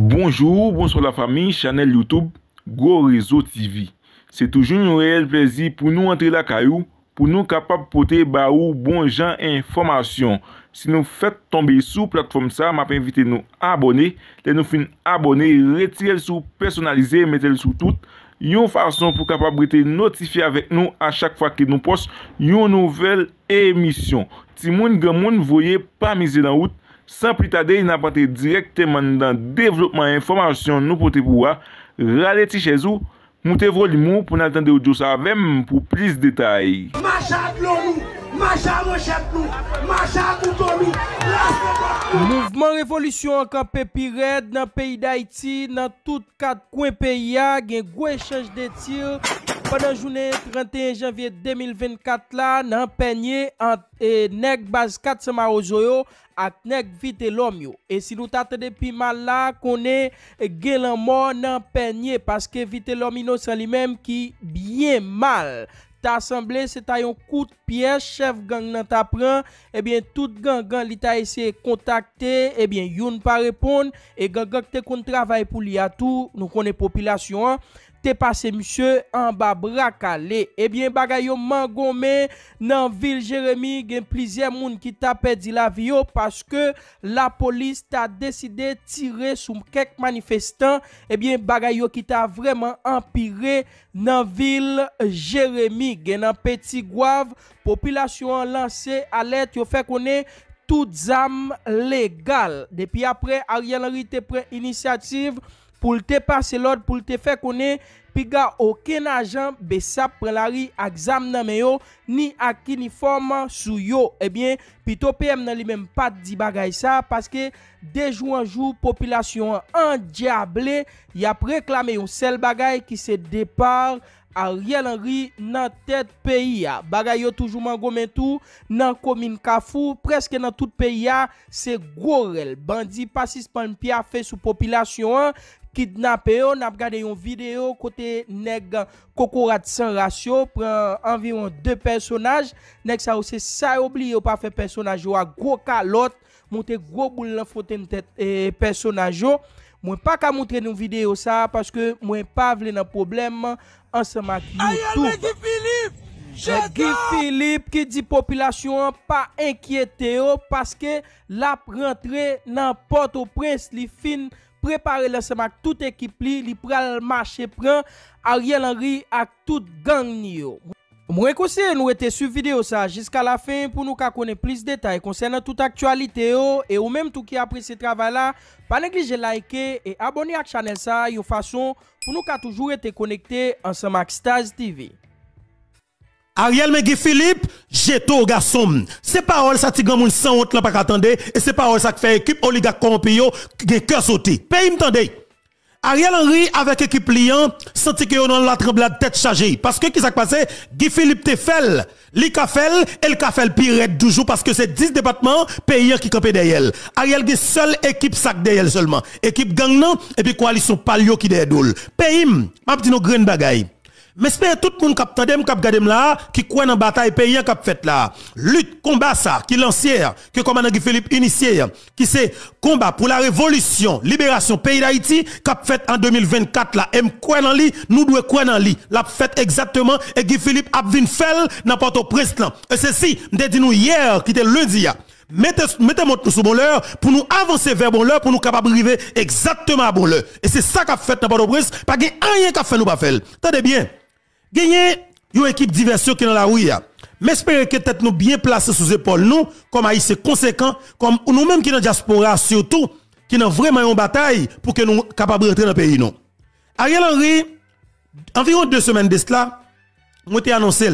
Bonjour, bonsoir la famille, chanel Youtube, Go Rezo TV. Se toujoun yon reyel plezi pou nou antre la kayou, pou nou kapap pote ba ou bon jan informasyon. Si nou fet tombe sou platform sa, map invite nou abone, le nou fin abone, retirel sou personalize, metel sou tout. Yon fason pou kapap brete notifi avek nou a chak fwa ki nou pos yon nouvel emisyon. Ti moun gen moun voye pa mize nan wout, San pli tade, yon apante direkteman dan devlopman informasyon nou pote pou wa, rale ti chezou, moute volimou pou nan tende ou djosa avem pou plis detay. Mouvment Revolution an ka pepi red nan peyi d'Haïti, nan tout kat kwen peyi ya, gen gwen chanj de tir. Pendan jounen 31 janvye 2024 la, nan penye an e, nek baz kat sema ozoyo at nek vite lom yo. E si nou tate depi mal la, konen e gen lan mor nan penye, paske vite lom ino san li menm ki bien mal. Ta asemble se ta yon kout piye, chef gang nan ta pran, ebyen tout gang gang li ta ese kontakte, ebyen yon pa repon, e gang gang te kon travay pou li atou, nou konen popilasyon an. te pase msye an ba brakale. Ebyen eh bagay yo man gome nan vil Jeremie gen plizye moun ki ta pedi la vi yo oh, paske la polis ta deside tire sou kek manifestan. Ebyen eh bagay yo ki ta vreman empire nan vil Jeremie gen nan peti gwav. Popilasyon lanse alet yo fe konen tout zam legal. Depi apre Ariel Henry te pre inisiativ. pou lte pase lod, pou lte fe konen, pi ga oken ajan besap prelari ak zam nan men yo, ni ak uniforman sou yo. Ebyen, pi to PM nan li men pat di bagay sa, paske dejou anjou, populasyon an diable, yap reklame yon sel bagay ki se depar a riel anri nan tet peyi ya. Bagay yo toujouman gomen tou nan komin kafou, preske nan tout peyi ya, se gorel. Bandi pasis pan a fe sou populasyon an, kidnappé yo n'a regardé une vidéo côté nèg kokorat sans ratio prend environ deux personnages. Nèg ça c'est ça oublié pas fait personnage à gros calotte monter gros boule la fontaine tête et personnage Mwen pa ka moutre nou video sa Paske mwen pa vle nan problem Ansem ak Youtube. Ayane ki Filip Jegi Filip ki di populasyon Pa enkyete yo Paske la prentre nan Port-au-Prince Li fin prepare lansèm ak tout ekip li, li pral mache pran Ariel Henry ak tout gang ni yo. Mwen konseye nou ete su video sa jiska la fin pou nou ka kone plis detay konsen nan tout aktualite yo e ou menm tou ki apre se travay la, pa neglije like e abone ak chanel sa yo fason pou nou ka toujou ete konekte ansèm ak Staz TV. Ariel Mengi Philippe, jeto gasom. Se parol sa ti gran moun san hot lan pa katande, e se parol sa ki fe ekip oligak korompi yo gen soti. Pe im tande. Ariel Henry ekip liyan, santi ke yo nan la tremblade tèt chaje. Paske ki sak pase, Guy Philippe te fel, li ka fel, el ka fel pi red doujou, paske se 10 debatman, pe yon ki kampe deyel. Ariel ge sol ekip sak deyel selman. Ekip gang nan, epi koalisyon pal yo ki dey doul. Pe im, map di nou bagay. Mespère tout moun kap tandem kap gadem la ki kwen nan batay paysan kap fait là. Lutte combat ça qui lancière que commandant Guy Philippe initié qui c'est combat pour la révolution, libération pays d'Haïti kap fait en 2024 là. M kwen nan li, nous doit kwen nan li. La fait exactement et Guy Philippe a vinn fel dans Port-au-Prince Et ceci, m'te dit nous hier qui était lundi Mettez, mettez notre sous bon l'heure pour nous avancer vers bon l'heure pour nous capable arriver exactement à bon l'heure. Et c'est ça qu'a fait dans Port-au-Prince, pas rien qu'a fait nous pas faire. Tenez bien. Gagné une équipe diversion qui est dans la rue. Mais espérez que tête nous bien placés sous épaule nous, comme haïtiens conséquents, comme nous-mêmes qui dans la diaspora surtout, qui dans vraiment une bataille pour que nous capables de rentrer dans le pays. Ariel Henry, environ deux semaines de cela, moi t'ai annoncé,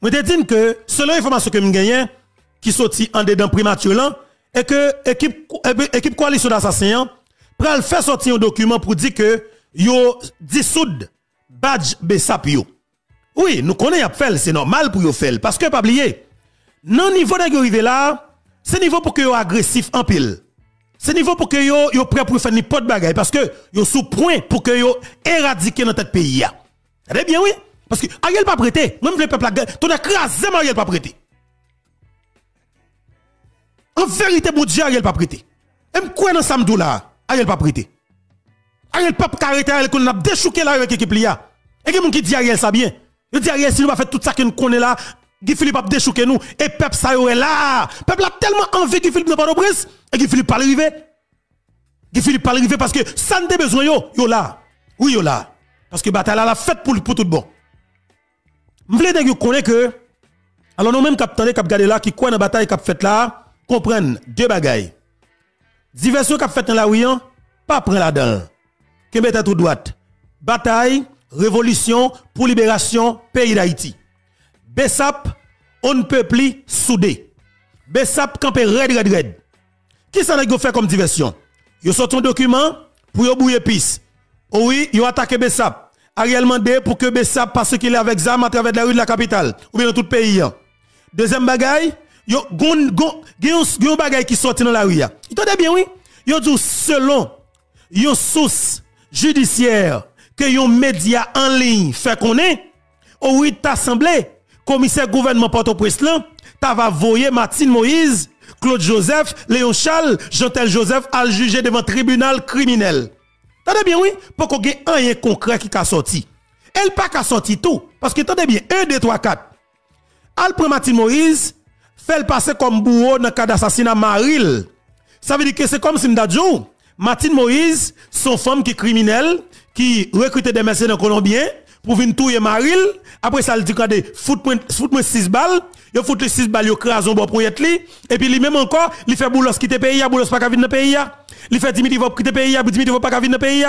moi t'ai dit que selon l'information que nous gagnons, qui sorti en dedans primature et que équipe, équipe coalition d'assassins, pral faire sortir un document pour dire que yo dissoud badge Besap yo. Oui, nous connaissons fait, c'est normal pour yo faire parce que pas oublier. Non niveau de arrivé là, c'est niveau pour que yo agressif en pile. C'est niveau pour que yo yo prêt pour faire n'importe bagaille parce que yo sous point pour que yo éradiquer dans notre pays. Très bien oui parce que Ariel pas prêté, même le peuple ton écrasé Ariel pas prêté. En vérité mon Dieu Ariel pas prêté. Même quoi dans samedi là, Ariel pas prêté. Ariel pas arrêter Ariel qu'on a déchouqué là avec l'équipe là. Et qui qui dit Ariel ça bien? Il dit Ariel si nous pas fait tout ça que nous connaissons là, Guy Philippe a déchouqué nous et peuple ça est là. Peuple a tellement envie Guy Philippe n'a pas prince et Guy Philippe pas arriver. Guy Philippe pas arriver parce que ça n'a besoin yo, yo là. Oui yo là. Parce que bataille la fête pour pour tout bon. M'vle que connaît que alors nous même cap tande cap garder là qui quoi dans bataille cap fait là, comprennent deux bagailles. Diversion cap fait dans la rue, pas prendre là-dedans. Qui mette tout droite. Bataille, révolution pour libération pays d'Haïti. Bessap, on ne peut plus souder. Bessap campé red red red. Qui ça n'a fait comme diversion? Yo sorti un document pour yo bouiller piste. Oh oui, yo attaqué Bessap. Ariel mandé pour que Bessap parce qu'il est avec ZAM à travers la rue de la capitale ou bien dans tout le pays. Deuxième bagaille, yo gon gon gon bagaille qui sorti dans la rue. Il t'a bien oui? Yo dit selon une source judiciaire que yon média en ligne fait connaître, oh oui, assemblé, commissaire gouvernement Port-au-Prince là, t'as va voyer Martine Moïse, Claude Joseph, Léon Charles, Jean-Tel Joseph à juger devant tribunal criminel. T'as bien oui, pour qu'on ait rien concret qui a sorti. Elle pas qu'à sorti tout parce que t'as bien 1 2 3 4. Al prend Martine Moïse, fait le passer comme bourreau dans le cas d'assassinat Maril. Ça veut dire que c'est comme si m'dadjou Martine Moïse, son femme qui est criminelle, qui recrute des mercenaires colombiens pour venir tuer Maril. Après ça, il dit que fout-moi 6 balles. Il fout les 6 balles, il crase un bon pour Et puis lui-même encore, il fait boulos quitter pays, boulos pas venir dans pays. Il fait Dimitri va quitter pays, Dimitri va pas venir dans pays.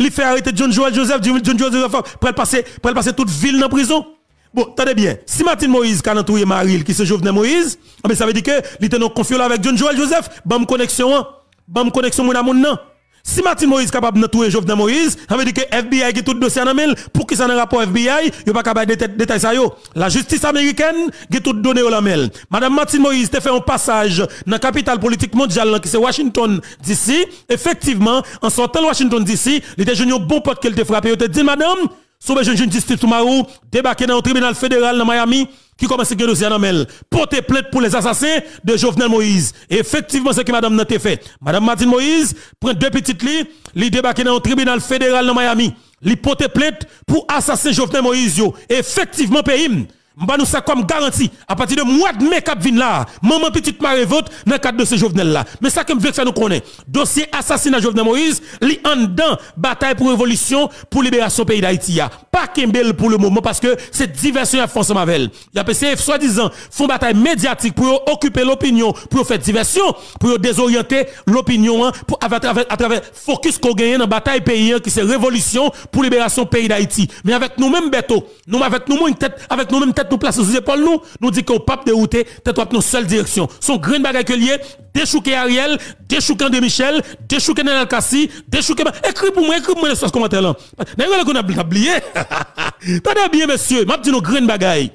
Il fait arrêter John Joel Joseph, John Joel Joseph, pour passer, passer toute ville dans prison. Bon, attendez bien. Si Martine Moïse, quand on Maril, qui se Jovenel Moïse, ah, ça veut dire que, il était confiant avec John Joel Joseph, bonne connexion, hein. bonne connexion, mon amour, non. Si Martin Moïse est capable de tuer Jovenel Moïse, ça veut dire que FBI qui tout dossier en mail, pour qui ça n'a rapport FBI, il pas capable de détailler ça. La justice américaine qui tout donné la mail. Madame Martin Moïse te fait un passage dans la capitale politique mondiale qui c'est Washington DC. Effectivement, en sortant de Washington DC, il était un bon pote qu'elle te frappé. Il te dit madame, Sauve jeune justice Toumarou, débarqué dans le tribunal fédéral de Miami, qui commence à dossier dans mail. Porter plainte pour les assassins de Jovenel Moïse. Effectivement, ce que madame n'a fait. Madame Martine Moïse prend deux petites lits, li débarqué dans le tribunal fédéral de Miami. Li porter plainte pour assassiner Jovenel Moïse effectivement, pays Mba nous ça comme garantie à partir de mois de mai cap vin là maman petite marée vote dans cadre de ce Jovenel là mais ça que veut faire nous connaît dossier assassinat Jovenel Moïse li en dedans bataille pour révolution pour libération pays d'Haïti pas Kembel pour le moment parce que c'est diversion à François Mavel il a PCF soi-disant font bataille médiatique pour occuper l'opinion pour faire diversion pour désorienter l'opinion hein, pour à travers à travers focus qu'on gagne dans bataille pays qui c'est révolution pour libération pays d'Haïti. Mais avec nous-mêmes Beto nous avec nous une tête avec nous place sous épaule nous, nous dit qu'on pape de route, tête nos seule direction. Son grain bagaille que lié, déchouquer Ariel, déchouquer de Michel, déchouquer Nenel Kassi, déchouquer, écris pour moi, écris pour moi les commentaires là. D'ailleurs, qu'on a oublié? T'as bien, monsieur, m'a dit nos grain bagaille.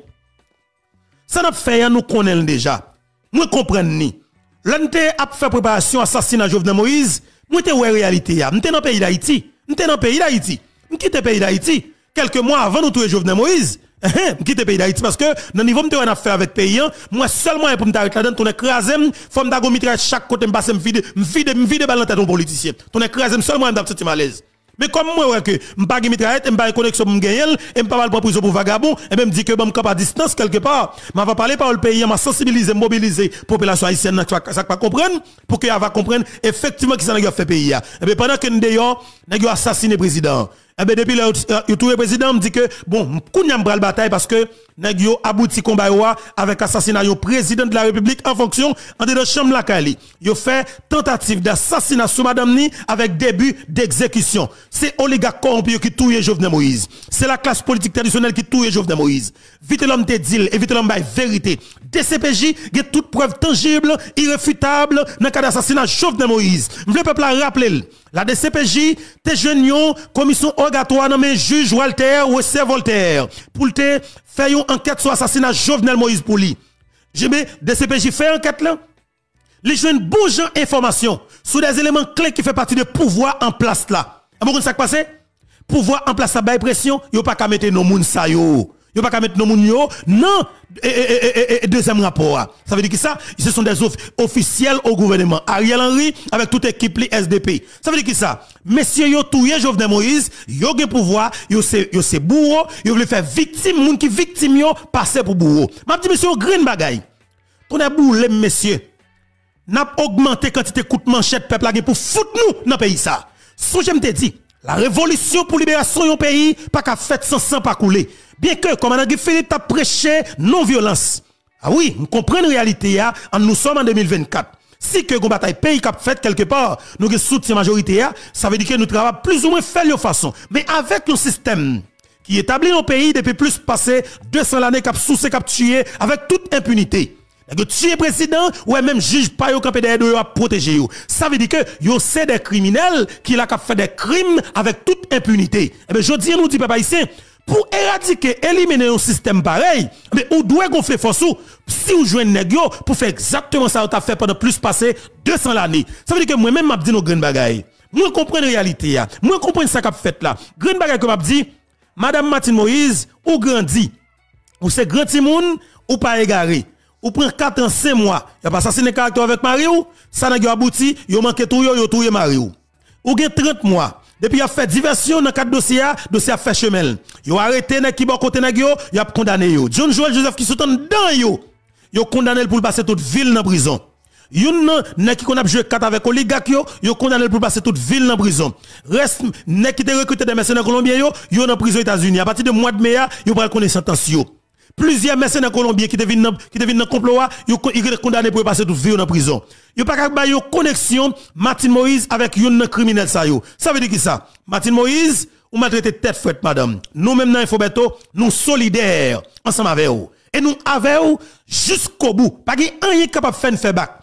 Ça n'a fait, nous connaissons déjà. Nous comprenons ni. L'ante a fait préparation assassinat Jovenel Moïse, nous sommes en réalité. Nous sommes dans le pays d'Haïti. Nous sommes dans le pays d'Haïti. Nous quittons le pays d'Haïti. Quelques mois avant nous trouver Jovenel Moïse, quitte pays d'Haïti parce que dans niveau me faire affaire avec pays moi seulement pour me t'arrêter là-dedans ton écraser faut me d'ago mitraille chaque côté me passer me vide me vide me vide balle tête politicien. Ton écraser seulement me sentir malaise. Mais comme moi ouais que me pas mitraillette me pas connexion me gagner et me pas prendre pour vagabond et même dit que me cap à distance quelque part. M'a va parler par le pays m'a sensibiliser mobiliser population haïtienne ça pas comprendre pour qu'elle va comprendre effectivement qui ça n'a fait pays et bien pendant que nous d'ailleurs n'a assassiné président eh bien, depuis le euh, président me dit que, bon, kounya la bataille parce que, nèg yo abouti combat avec assassinat yo président de la République en fonction, en de chambre la Kali. Yo fait tentative d'assassinat sur madame ni avec début d'exécution. C'est oligarque corrompu qui touye Jovenel Moïse. C'est la classe politique traditionnelle qui touye Jovenel Moïse. Vite l'homme te dit, et vite l'homme vérité. DCPJ, a toute preuve tangible, irréfutable, dans le cas d'assassinat Jovenel Moïse. Le peuple a rappelé, la DCPJ, te jeune commission obligatoire nommé juge Walter ou c'est Voltaire pour te faire une enquête sur l'assassinat Jovenel Moïse. Je mets DCPJ fait enquête là. Les jeunes bougent information sur des éléments clés qui font partie de pouvoir en place là. Vous comprenez ça qui passe? Pouvoir en place ça bail pression, yo pas qu'à mettre nos moun. Yo pas qu'à mettre nos moun yo non deuxième rapport. Ça veut dire que ça, ce sont des officiels au gouvernement. Ariel Henry avec toute équipe les SDP. Ça veut dire que ça, messieurs yo touye Jovenel Moïse, yo gen pouvoir, yo c'est yo c'est bourreau, yo veut faire victime moun qui victime yo passer pour bourreau. M'a dit monsieur green bagay. Pour les boule messieurs. N'a augmenté quantité coup de manchette peuple là pour foutre nous dans pays ça. So je te la révolution pour libération yon pays pas qu'à fait sans sang pas couler. Bien que commandant Guy Philippe a prêché non-violence. Ah oui, nous comprenons la réalité nous sommes en 2024. Si que une bataille pays cap fait quelque part, nous avons soutien majorité ça veut dire que nous travaillons plus ou moins faire de façon. Mais avec un système qui établit nos pays depuis plus passé 200 années cap sous cap tué avec toute impunité. Que tuer président ou même juge pas yo campé derrière yo protéger yo. Ça veut dire que yo c'est des criminels qui l'a fait des crimes avec toute impunité. Eh bien je dis nous dit papa ici pour éradiquer, éliminer un système pareil, mais on doit gonfler force si vous jouez un pour faire exactement ça, vous avez fait pendant plus passer 200 années. Ça veut dire que moi-même, je dis nos grandes bagailles. Moi, comprends la réalité. Moi, comprends ça qu'a fait là. Grande bagaille que je dit, Madame Martine Moïse, ou grandi, ou c'est grand timoun, ou pas égaré. Ou prend 4 ans, 5 mois, y a pas assassiné caractère avec Mario, ça n'a pas abouti, yo manqué tout yo, yo touye Mario. Ou gen 30 mois, depuis a fait diversion dans quatre dossiers, dossier a fait chemin. Yo arrêté nèg qui côté nèg yo, y a condamné yo. John Joel Joseph qui sont dans yo. Yo condamné pour passer toute ville dans prison. Yon nèg a joué quatre avec oligarque yo, yo condamné pour passer toute ville dans prison. Reste nèg qui te recruté des mercenaires colombiens yo, yo dans prison États-Unis. À partir de mois de mai, yo pral connaître sentence yo. Plusieurs mercenaires colombiens qui deviennent qui deviennent complot, ils sont condamnés pour passer toute vie en prison. Yo pas capable yo connexion Martin Moïse avec un criminel ça. Ça veut dire qui ça? Martin Moïse ou m'a traité tête frette madame? Nous même dans Infobeto, nous solidaires ensemble avec vous. Et nous avec vous jusqu'au bout. Pas rien capable de faire une back.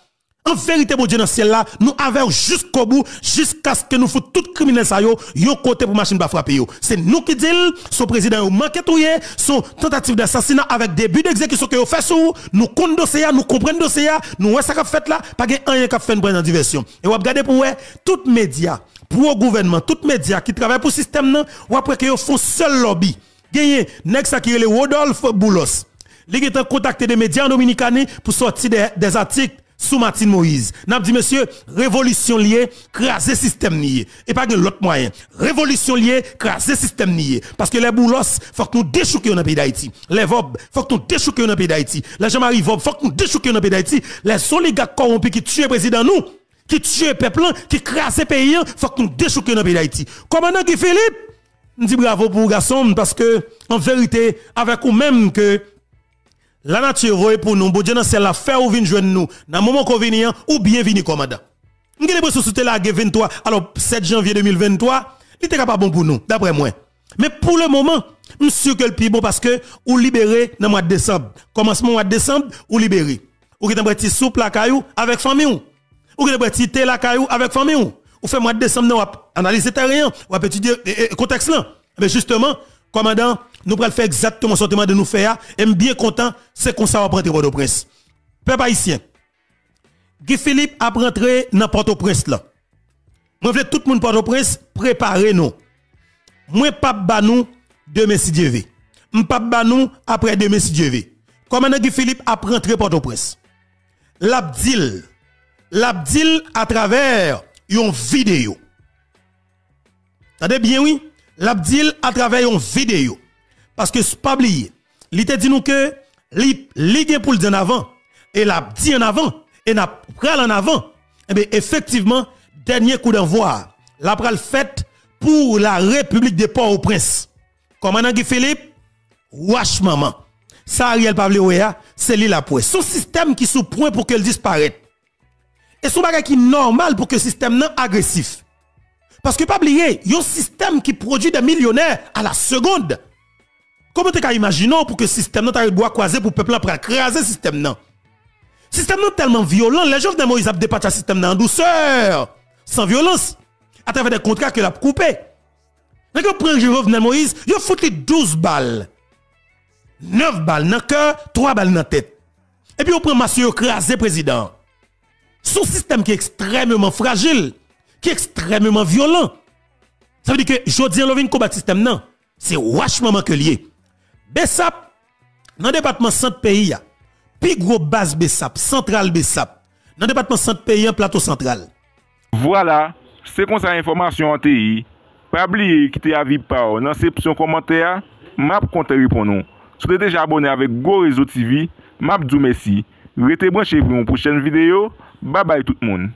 En vérité, mon Dieu, dans là, nous avons jusqu'au bout, jusqu'à ce que nous fassions tout criminel ça yo, yo côté pour machine pas frapper yo. C'est nous qui disons, son président manqué touye, son tentative d'assassinat avec début d'exécution que yo fait sous, nous comptons dossier, nous comprenons dossier, nous voyons ça qu'a fait là, pas rien qu'a fait une diversion. Et on va regarder pour tout média, pour le gouvernement, tout média qui travaille pour le système nan, ou après que font seul lobby. Gagné, next ça qui est Rodolphe Boulos. Il est en des médias dominicains pour sortir des articles sous Martin Moïse. N'a dit monsieur, révolution liée, craser système nié. Et pas de l'autre moyen. Révolution liée, craser système nié. Parce que les boulos, faut que nous déchouquions dans le pays d'Haïti. Les vob, faut que nous déchouquions dans le pays d'Haïti. Les Jean-Marie vob, faut que nous déchouquions dans le pays d'Haïti. Les oligarques corrompus qui tuent le président nous, qui tuent le peuple, qui crasent le pays, faut que nous déchouquions dans le pays d'Haïti. Commandant Guy Philippe, nous dit bravo pour garçon parce que, en vérité, avec vous même que, la nature voye pour nous, bon Dieu dans celle-là, faire ou nous, dans le moment convenient, ou bienvenue commandant. Nous avons l'impression que la 23, alors 7 janvier 2023, il était pas bon pour nous, d'après moi. Mais pour le moment, je suis sûr que le plus bon parce que ou libéré dans le mois de décembre. Commencement mois de décembre, ou libéré. Ou qui petit soupe la caillou avec famille ou? Ou qui petit thé la caillou avec famille ou? Ou fait mois de décembre, on analyser terrain, ou étudier le contexte là. Mais justement, commandant, nous allons faire exactement ce que de nous faire. Et bien content, c'est qu'on s'en va prendre Port-au-Prince. Peuple haïtien, Guy Philippe a rentré dans Port-au-Prince là. Moi, je tout le monde Port-au-Prince préparer nous. Moi, pas banou demain si Dieu veut. pas banou après demain si Dieu veut. Comment Guy Philippe a rentré Port-au-Prince? L'abdil. L'abdil à travers une vidéo. T'as bien oui? L'abdil à travers une vidéo. Parce que c'est pas oublié. Il dit nous que li pour le en avant et l'a dit en avant et n'a pris en avant. Eh bien effectivement, dernier coup d'envoi, la pral fait pour la République des Port-au-Prince. Commandant Guy Philippe, wash maman. Ça Ariel Pavle c'est lui la pointe. Son système qui sous point pour qu'elle disparaisse. Et son bagage qui est normal pour que le système non agressif. Parce que pas oublier, il y a un système qui produit des millionnaires à la seconde. Comment tu imaginer pour que le système n'a bois croiser pour le peuple pour écraser le système Le système est tellement violent, les gens de Moïse ont dépassé le système en douceur, sans violence, à travers des contrats qu'il a coupés. Quand vous prenez Jovenel Moïse, vous foutez 12 balles. 9 balles dans le cœur, 3 balles dans la tête. Et puis vous prenez monsieur écraser président. Son système qui est extrêmement fragile, qui est extrêmement violent. Ça veut dire que Jodien Lovin combat système, non. C'est Wash Maman que lié. Bessap, dans le département centre pays, plus gros base Bessap, centrale Bessap, dans le département centre pays, plateau central. Voilà, c'est comme ça information en TI. Pas oublier quitter avis par dans section commentaire, m'a compté pour nous. Si vous êtes déjà abonné avec Go Réseau TV, m'a merci. Restez branchés pour une prochaine vidéo. Bye bye tout le monde.